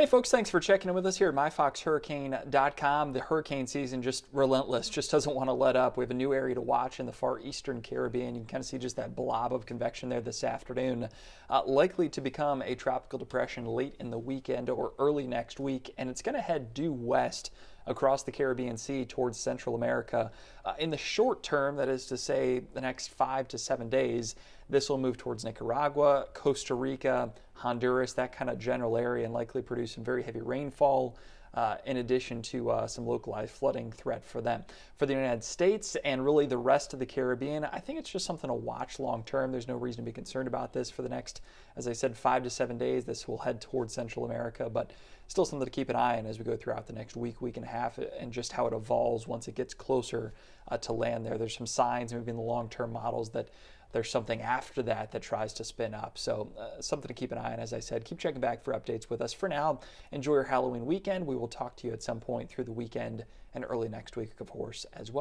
Hey, folks, thanks for checking in with us here at myfoxhurricane.com. The hurricane season just relentless, just doesn't want to let up. We have a new area to watch in the far eastern Caribbean. You can kind of see just that blob of convection there this afternoon. Uh, likely to become a tropical depression late in the weekend or early next week, and it's going to head due west across the Caribbean Sea towards Central America. Uh, in the short term, that is to say, the next five to seven days, this will move towards Nicaragua, Costa Rica, Honduras, that kind of general area, and likely produce some very heavy rainfall. Uh, in addition to uh, some localized flooding threat for them. For the United States and really the rest of the Caribbean, I think it's just something to watch long term. There's no reason to be concerned about this for the next, as I said, five to seven days. This will head towards Central America, but still something to keep an eye on as we go throughout the next week, week and a half, and just how it evolves once it gets closer uh, to land there. There's some signs, maybe in the long term models, that there's something after that that tries to spin up. So, uh, something to keep an eye on, as I said. Keep checking back for updates with us. For now, enjoy your Halloween weekend. We will talk to you at some point through the weekend and early next week, of course, as well.